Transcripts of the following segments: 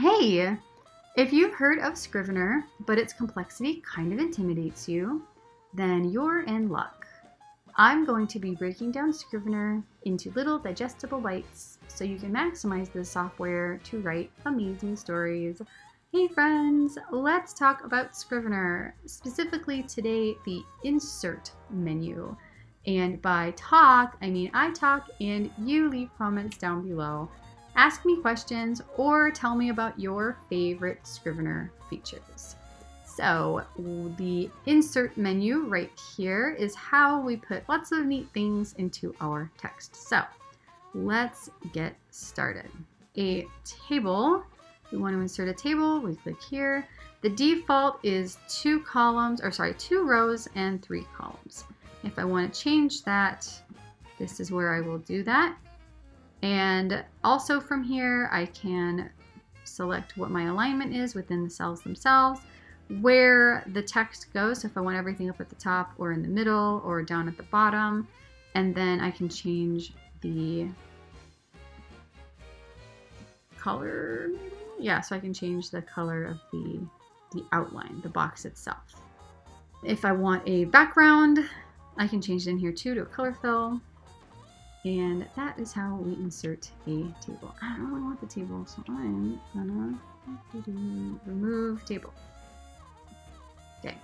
Hey, if you've heard of Scrivener, but its complexity kind of intimidates you, then you're in luck. I'm going to be breaking down Scrivener into little digestible bites so you can maximize this software to write amazing stories. Hey friends, let's talk about Scrivener, specifically today the insert menu. And by talk, I mean I talk and you leave comments down below. Ask me questions or tell me about your favorite Scrivener features. So the insert menu right here is how we put lots of neat things into our text. So let's get started. A table, we want to insert a table, we click here. The default is two columns, or sorry, two rows and three columns. If I want to change that, this is where I will do that. And also from here, I can select what my alignment is within the cells themselves, where the text goes. So if I want everything up at the top or in the middle or down at the bottom, and then I can change the color. Yeah, so I can change the color of the, the outline, the box itself. If I want a background, I can change it in here too to a color fill. And that is how we insert a table. I don't really want the table, so I'm gonna remove table. Okay.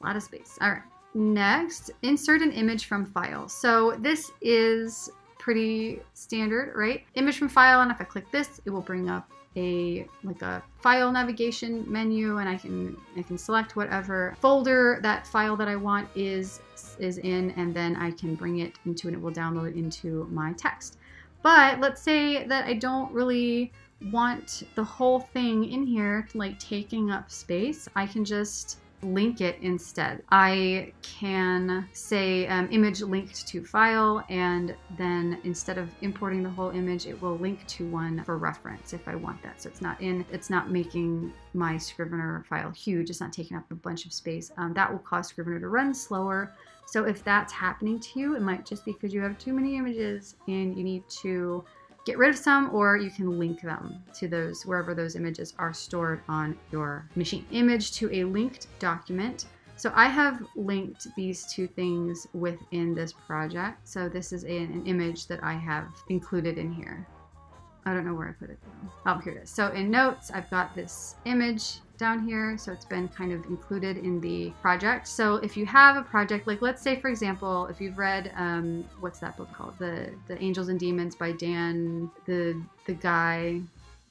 a lot of space. All right. Next, insert an image from file. So this is pretty standard, right? Image from file, and if I click this, it will bring up a like a file navigation menu and I can I can select whatever folder that file that I want is is in and then I can bring it into and it will download into my text. But let's say that I don't really want the whole thing in here like taking up space. I can just link it instead. I can say um, image linked to file and then instead of importing the whole image it will link to one for reference if I want that. So it's not in, it's not making my Scrivener file huge, it's not taking up a bunch of space. Um, that will cause Scrivener to run slower. So if that's happening to you, it might just be because you have too many images and you need to get rid of some or you can link them to those wherever those images are stored on your machine. Image to a linked document. So I have linked these two things within this project. So this is an image that I have included in here. I don't know where I put it though. Oh, here it is. So in notes, I've got this image down here. So it's been kind of included in the project. So if you have a project, like let's say, for example, if you've read, um, what's that book called? The, the Angels and Demons by Dan, the, the guy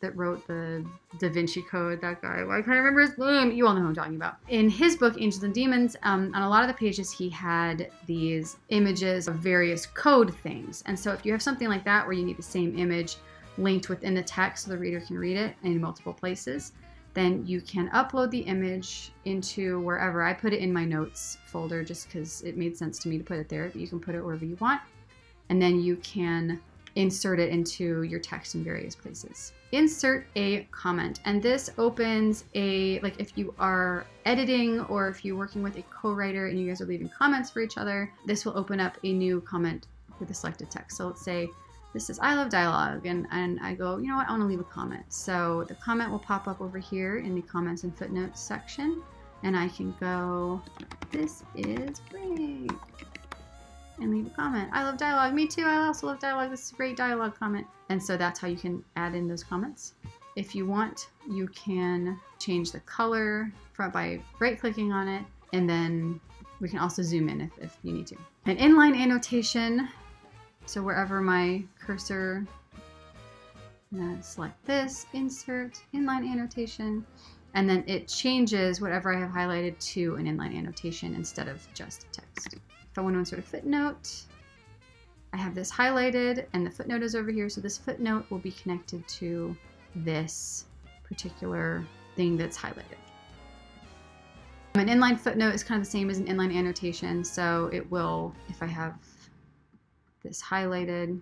that wrote the Da Vinci Code, that guy. Well, I can't remember his name. You all know who I'm talking about. In his book, Angels and Demons, um, on a lot of the pages, he had these images of various code things. And so if you have something like that where you need the same image linked within the text so the reader can read it in multiple places, then you can upload the image into wherever. I put it in my notes folder just because it made sense to me to put it there, but you can put it wherever you want. And then you can insert it into your text in various places. Insert a comment. And this opens a, like if you are editing or if you're working with a co-writer and you guys are leaving comments for each other, this will open up a new comment with the selected text. So let's say this is I love dialogue and, and I go, you know what, I want to leave a comment. So the comment will pop up over here in the comments and footnotes section and I can go, this is great and leave a comment. I love dialogue. Me too. I also love dialogue. This is a great dialogue comment. And so that's how you can add in those comments. If you want, you can change the color by right clicking on it and then we can also zoom in if, if you need to. An inline annotation so wherever my cursor, select this, insert, inline annotation, and then it changes whatever I have highlighted to an inline annotation instead of just text. If I want to insert a footnote, I have this highlighted and the footnote is over here. So this footnote will be connected to this particular thing that's highlighted. An inline footnote is kind of the same as an inline annotation. So it will, if I have this highlighted,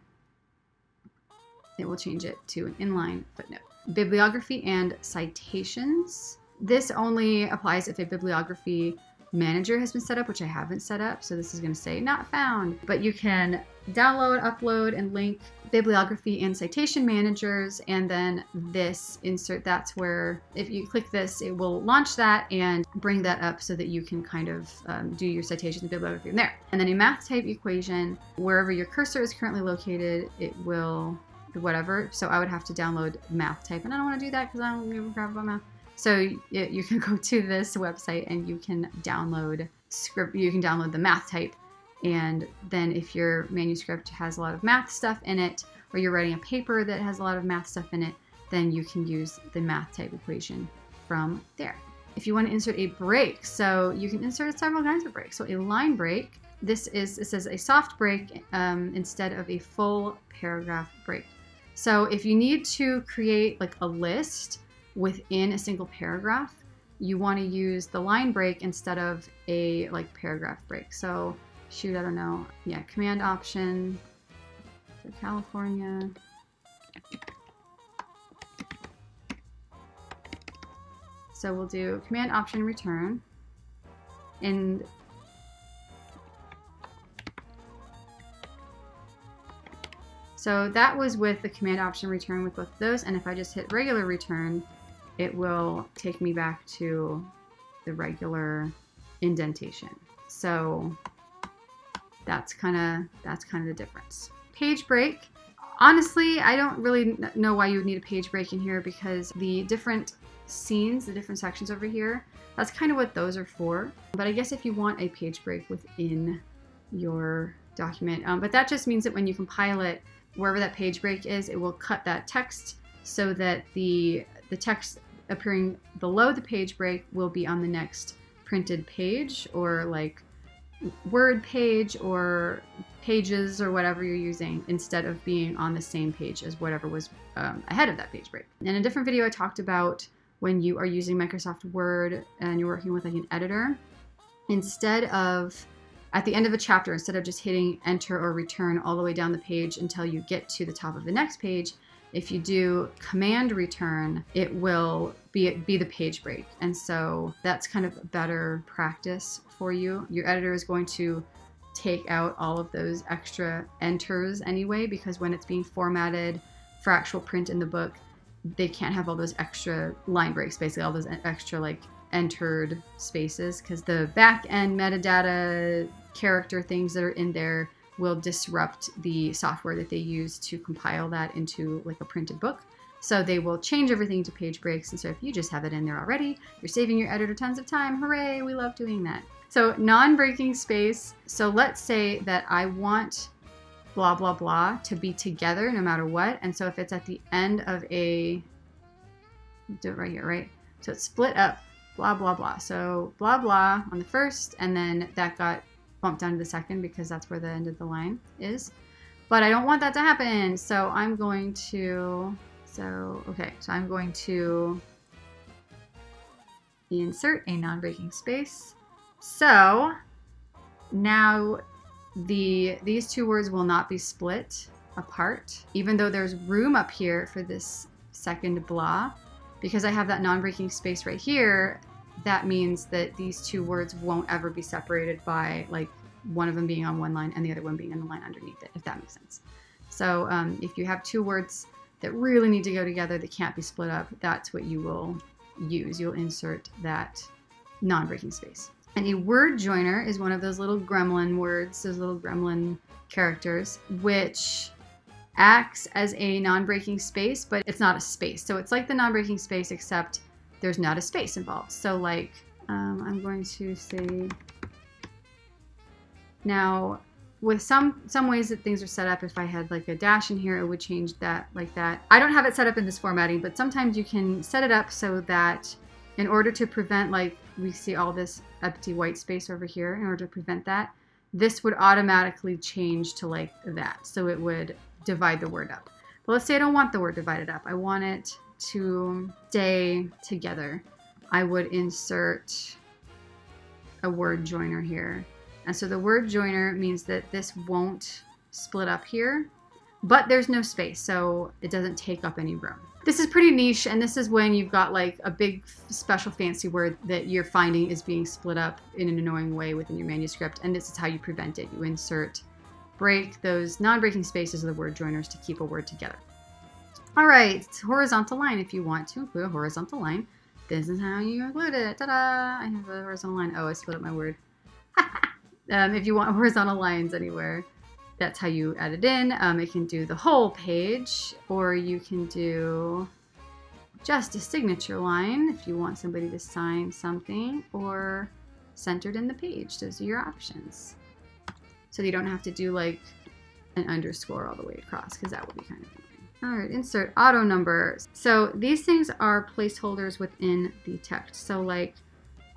it will change it to an inline footnote. Bibliography and citations. This only applies if a bibliography manager has been set up, which I haven't set up. So this is going to say not found, but you can download, upload, and link bibliography and citation managers. And then this insert, that's where if you click this, it will launch that and bring that up so that you can kind of um, do your citations and bibliography from there. And then a math type equation, wherever your cursor is currently located, it will whatever. So I would have to download math type, and I don't want to do that because I don't give a crap about math. So you can go to this website and you can download script. You can download the math type, and then if your manuscript has a lot of math stuff in it, or you're writing a paper that has a lot of math stuff in it, then you can use the math type equation from there. If you want to insert a break, so you can insert several kinds of breaks. So a line break, this is it says a soft break um, instead of a full paragraph break. So if you need to create like a list within a single paragraph, you want to use the line break instead of a like paragraph break. So shoot, I don't know. Yeah, command option for California. So we'll do command option return. And So that was with the command option return with both of those. And if I just hit regular return, it will take me back to the regular indentation. So that's kind of that's kind of the difference. Page break. Honestly, I don't really know why you would need a page break in here because the different scenes, the different sections over here, that's kind of what those are for. But I guess if you want a page break within your document, um, but that just means that when you compile it, wherever that page break is, it will cut that text so that the the text appearing below the page break will be on the next printed page or like word page or pages or whatever you're using instead of being on the same page as whatever was um, ahead of that page break. In a different video, I talked about when you are using Microsoft Word and you're working with like an editor, instead of at the end of a chapter, instead of just hitting enter or return all the way down the page until you get to the top of the next page, if you do command return, it will be, be the page break. And so that's kind of better practice for you. Your editor is going to take out all of those extra enters anyway, because when it's being formatted for actual print in the book, they can't have all those extra line breaks, basically all those extra like entered spaces because the back end metadata character things that are in there will disrupt the software that they use to compile that into like a printed book. So they will change everything to page breaks. And so if you just have it in there already, you're saving your editor tons of time. Hooray, we love doing that. So non-breaking space. So let's say that I want blah, blah, blah to be together no matter what. And so if it's at the end of a, do it right here, right? So it's split up, blah, blah, blah. So blah, blah on the first, and then that got bump down to the second because that's where the end of the line is. But I don't want that to happen. So I'm going to, so, okay, so I'm going to insert a non-breaking space. So now the these two words will not be split apart, even though there's room up here for this second blah. Because I have that non-breaking space right here, that means that these two words won't ever be separated by like one of them being on one line and the other one being on the line underneath it, if that makes sense. So um, if you have two words that really need to go together that can't be split up, that's what you will use. You'll insert that non-breaking space. And a word joiner is one of those little gremlin words, those little gremlin characters, which acts as a non-breaking space, but it's not a space. So it's like the non-breaking space, except there's not a space involved. So like, um, I'm going to say, now with some some ways that things are set up, if I had like a dash in here, it would change that like that. I don't have it set up in this formatting, but sometimes you can set it up so that in order to prevent like we see all this empty white space over here, in order to prevent that, this would automatically change to like that. So it would divide the word up. But let's say I don't want the word divided up. I want it to stay together, I would insert a word joiner here. And so the word joiner means that this won't split up here, but there's no space, so it doesn't take up any room. This is pretty niche, and this is when you've got like a big special fancy word that you're finding is being split up in an annoying way within your manuscript, and this is how you prevent it. You insert break those non-breaking spaces of the word joiners to keep a word together. All right, horizontal line. If you want to include a horizontal line, this is how you include it. Ta-da! I have a horizontal line. Oh, I split up my word. um, if you want horizontal lines anywhere, that's how you add it in. Um, it can do the whole page, or you can do just a signature line if you want somebody to sign something, or centered in the page. Those are your options. So you don't have to do like an underscore all the way across, because that would be kind of. All right, insert auto number. So these things are placeholders within the text. So like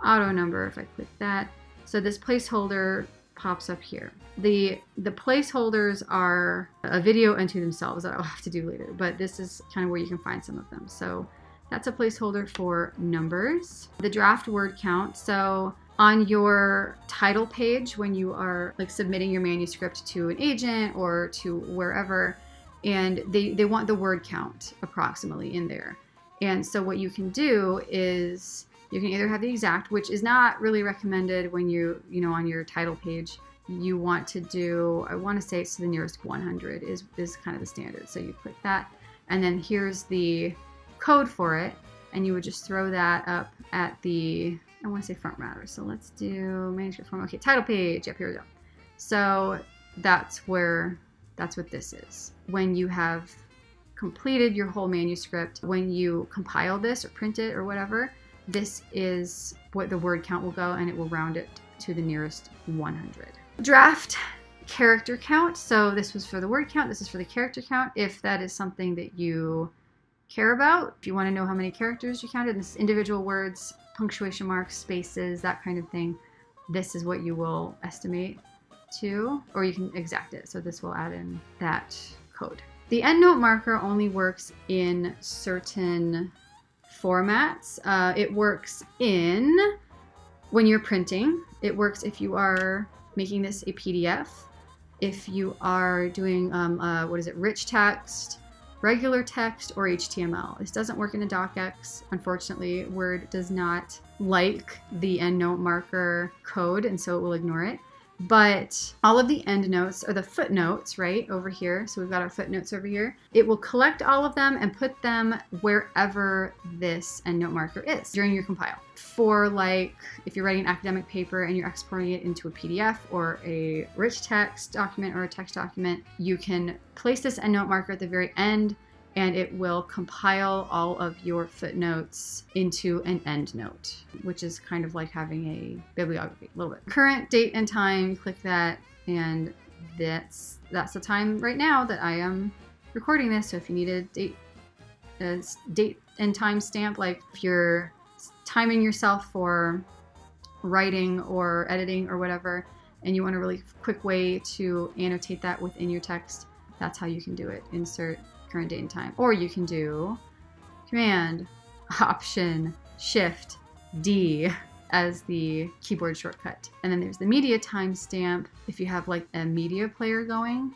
auto number, if I click that, so this placeholder pops up here. The the placeholders are a video unto themselves that I'll have to do later, but this is kind of where you can find some of them. So that's a placeholder for numbers. The draft word count. So on your title page when you are like submitting your manuscript to an agent or to wherever and they, they want the word count approximately in there. And so what you can do is you can either have the exact, which is not really recommended when you, you know, on your title page, you want to do, I want to say it's to the nearest 100 is, is kind of the standard. So you click that and then here's the code for it. And you would just throw that up at the, I want to say front matter. So let's do manuscript form. Okay, title page. Yep, here we go. So that's where, that's what this is. When you have completed your whole manuscript, when you compile this or print it or whatever, this is what the word count will go and it will round it to the nearest 100. Draft character count. So this was for the word count. This is for the character count. If that is something that you care about, if you want to know how many characters you counted, this individual words, punctuation marks, spaces, that kind of thing, this is what you will estimate to, or you can exact it. So this will add in that code. The endnote marker only works in certain formats. Uh, it works in when you're printing. It works if you are making this a PDF. If you are doing, um, uh, what is it, rich text, regular text, or HTML. This doesn't work in a docx. Unfortunately, Word does not like the endnote marker code, and so it will ignore it. But all of the endnotes, or the footnotes, right, over here, so we've got our footnotes over here, it will collect all of them and put them wherever this endnote marker is during your compile. For like, if you're writing an academic paper and you're exporting it into a PDF or a rich text document or a text document, you can place this endnote marker at the very end and it will compile all of your footnotes into an endnote, which is kind of like having a bibliography a little bit. Current date and time, click that, and that's that's the time right now that I am recording this. So if you need a date, a date and time stamp, like if you're timing yourself for writing or editing or whatever, and you want a really quick way to annotate that within your text, that's how you can do it. Insert current date and time. Or you can do Command, Option, Shift, D as the keyboard shortcut. And then there's the media timestamp. If you have like a media player going,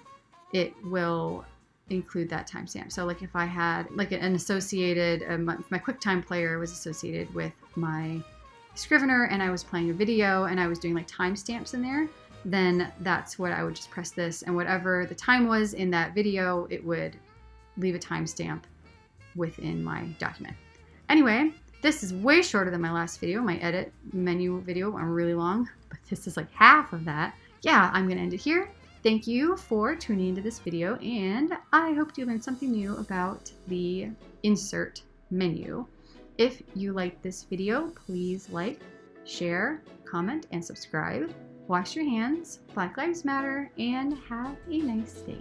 it will include that timestamp. So like if I had like an associated, um, my, my QuickTime player was associated with my Scrivener and I was playing a video and I was doing like timestamps in there, then that's what I would just press this and whatever the time was in that video, it would leave a timestamp within my document. Anyway, this is way shorter than my last video. My edit menu video went really long, but this is like half of that. Yeah, I'm gonna end it here. Thank you for tuning into this video, and I hope you learned something new about the insert menu. If you liked this video, please like, share, comment, and subscribe. Wash your hands, Black Lives Matter, and have a nice day.